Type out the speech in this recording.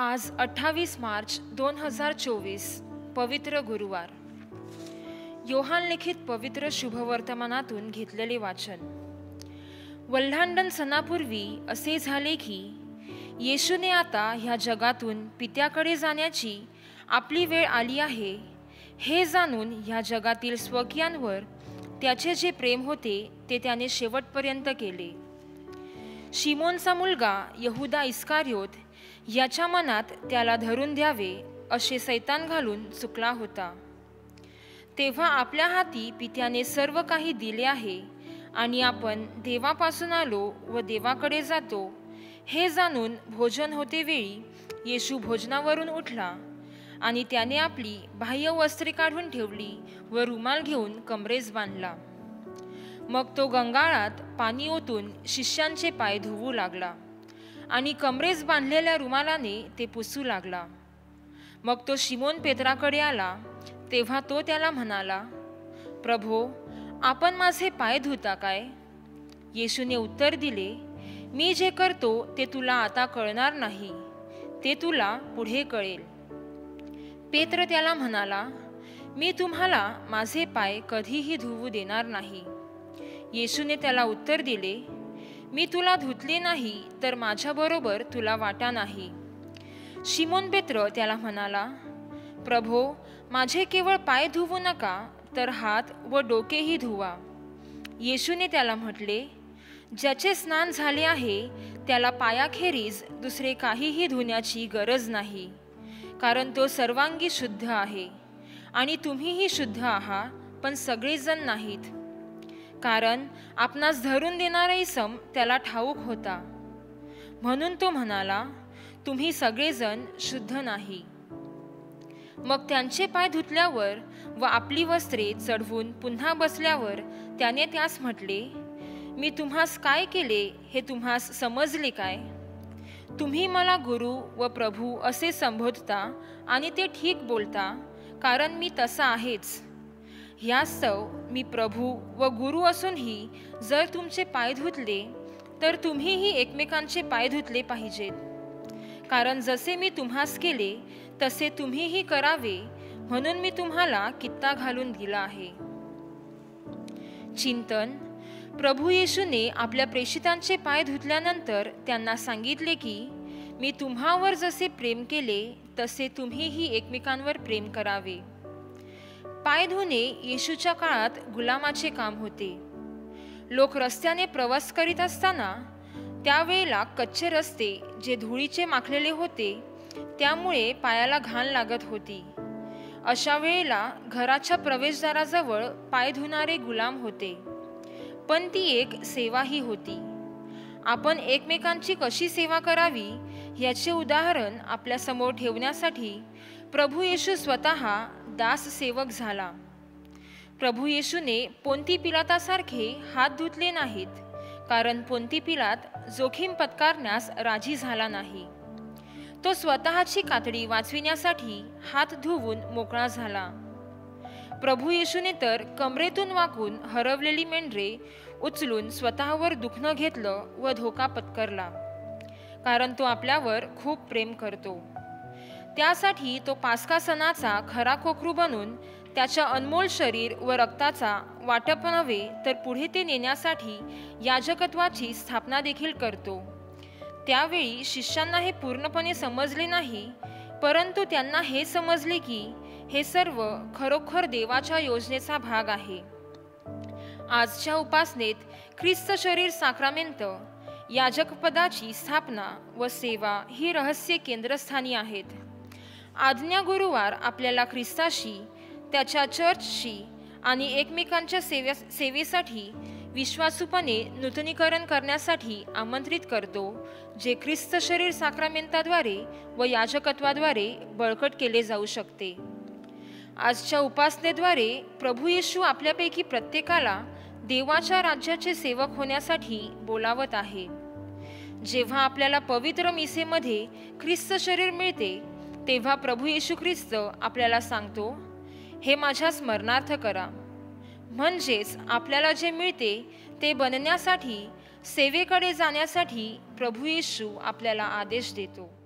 आज अठ्ठावीस मार्च दोन हजार चोवीस पवित्र गुरुवार. योहान लिखित पवित्र शुभवर्तमानातून घेतलेले वाचन. वल्हांडन सणापूर्वी असे झाले की येशूने आता ह्या जगातून पित्याकडे जाण्याची आपली वेळ आली आहे. हे जाणून ह्या जगातील स्वकीयांवर त्याचे जे प्रेम होते ते त्याने शेवटपर्यंत केले. शिमोनचा मुलगा यहुदा इस्कार्योत याच्या मनात त्याला धरून द्यावे असे सैतान घालून चुकला होता. तेव्हा आपल्या हाती पित्याने सर्व काही दिले आहे आणि आपण देवापासून आलो व देवाकडे जातो. हे जाणून भोजन होते वेळी येशू भोजनावरून उठला आणि त्याने आपली बाह्य वस्त्रे काढून ठेवली व रुमाल घेऊन कमरेस बांधला. मग तो गंगाळात पाणी ओतून शिष्यांचे पाय धुवू लागला. आणि कमरेस बांधलेल्या रुमालाने ते पुसू लागला. मग तो शिमोन पेत्राकडे आला तेव्हा तो त्याला म्हणाला प्रभो आपण माझे पाय धुता काय? येशूने उत्तर दिले मी जे करतो ते तुला आता कळणार नाही ते तुला पुढे कळेल. पेत्र त्याला म्हणाला मी तुम्हाला माझे पाय कधीही धुवू देणार नाही. येशूने त्याला उत्तर दिले मी तुला धुतले नाही तर माझ्याबरोबर तुला वाटा नाही. शिमोन पेत्र त्याला म्हणाला प्रभो माझे केवळ पाय धुवू नका तर हात व डोकेही धुवा. येशूने त्याला म्हटले ज्याचे स्नान झाले आहे त्याला पायाखेरीज दुसरे काहीही धुण्याची गरज नाही कारण तो सर्वांगी शुद्ध आहे. आणि तुम्हीही शुद्ध आहात पण सगळेजण नाहीत. कारण आपणास धरून देणाराही सम त्याला ठाऊक होता. म्हणून तो म्हणाला तुम्ही सगळेजण शुद्ध नाही. मग त्यांचे पाय धुतल्यावर व आपली वस्त्रे चढवून पुन्हा बसल्यावर त्याने त्यास म्हटले मी तुम्हास काय केले हे तुम्हास समजले काय? तुम्ही मला गुरु व प्रभू असे संबोधता आणि ते ठीक बोलता कारण मी तसा आहेच. यास्तव मी प्रभू व गुरु असूनही जर तुमचे पाय धुतले तर तुम्हीही एकमेकांचे पाय धुतले पाहिजेत. कारण जसे मी तुम्हास केले तसे तुम्हीही करावे म्हणून मी तुम्हाला कित्ता घालून दिला आहे. चिंतन. प्रभू येशूने आपल्या प्रेषितांचे पाय धुतल्यानंतर त्यांना सांगितले की मी तुम्हावर जसे प्रेम केले तसे तुम्हीही एकमेकांवर प्रेम करावे. पाय धुणे येशूच्या काळात गुलामाचे काम होते. लोक रस्त्याने प्रवास करीत असताना त्यावेळेला कच्चे रस्ते जे धुळीचे माखलेले होते त्यामुळे पायाला घाण लागत होती. अशा वेळेला घराच्या प्रवेशद्वाराजवळ पाय धुणारे गुलाम होते. पण ती एक सेवाही होती. आपण एकमेकांची कशी सेवा करावी याचे उदाहरण आपल्यासमोर ठेवण्यासाठी प्रभू येशू स्वतः दाससेवक झाला. प्रभू येशूने पोंती पिलातासारखे हात धुतले नाहीत कारण पोंती पिलात जोखीम पत्कारण्यास राजी झाला नाही. तो स्वतःची कातडी वाचविण्यासाठी हात धुवून मोकळा झाला. प्रभू येशूने तर कमरेतून वाकून हरवलेली मेंढरे उचलून स्वतःवर दुखणं घेतलं व धोका पत्करला कारण तो आपल्यावर खूप प्रेम करतो. त्यासाठी तो पास्कासनाचा खरा खोखरू बनून त्याच्या अनमोल शरीर व रक्ताचा वाटप नव्हे तर पुढे ते नेण्यासाठी याजकत्वाची स्थापना देखील करतो. त्यावेळी शिष्यांना हे पूर्णपणे समजले नाही परंतु त्यांना हे समजले की हे सर्व खरोखर देवाच्या योजनेचा भाग आहे. आजच्या उपासनेत ख्रिस्त शरीर साक्रामेंत याजकपदाची स्थापना व सेवा ही रहस्य केंद्रस्थानी आहेत. आज्ञा गुरुवार आपल्याला ख्रिस्ताशी त्याच्या चर्चशी आणि एकमेकांच्या सेव्या सेवेसाठी विश्वासूपणे नूतनीकरण करण्यासाठी आमंत्रित करतो जे ख्रिस्त शरीर साक्रामेंताद्वारे व याजकत्वाद्वारे बळकट केले जाऊ शकते. आजच्या उपासनेद्वारे प्रभू येशू आपल्यापैकी प्रत्येकाला देवाच्या राज्याचे सेवक होण्यासाठी बोलावत आहे. जेव्हा आपल्याला पवित्र मिसेमध्ये ख्रिस्त शरीर मिळते तेव्हा प्रभू येशू ख्रिस्त आपल्याला सांगतो हे माझ्या स्मरणार्थ करा. म्हणजेच आपल्याला जे मिळते ते बनण्यासाठी सेवेकडे जाण्यासाठी प्रभू येशू आपल्याला आदेश देतो.